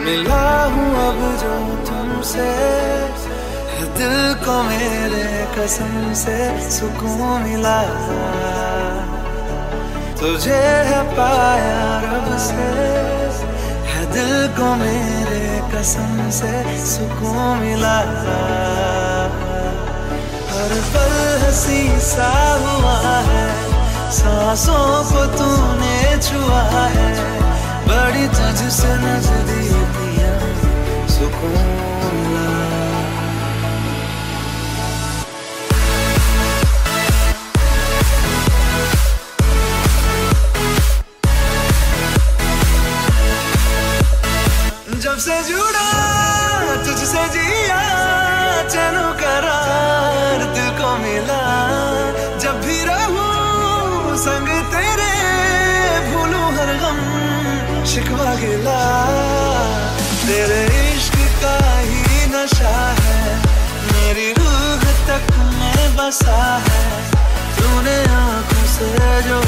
मिला हूँ अब जो तुमसे। दिल को मेरे कसम से सुकून मिला। तुझे है पाया रब से। है दिल को मेरे कसम से सुकून मिला। हर पल हसी सा हुआ है। सांसों को तूने छुआ है। बड़ी तुझसे नजदीकियाँ सुकून जब से जुड़ा, तुझसे जिया चैनो करार दिल को मिला। जब भी रहूँ, संग तेरे भूलू हर गम, शिकवा गिला। तेरे बसा है। तूने आँखों से जो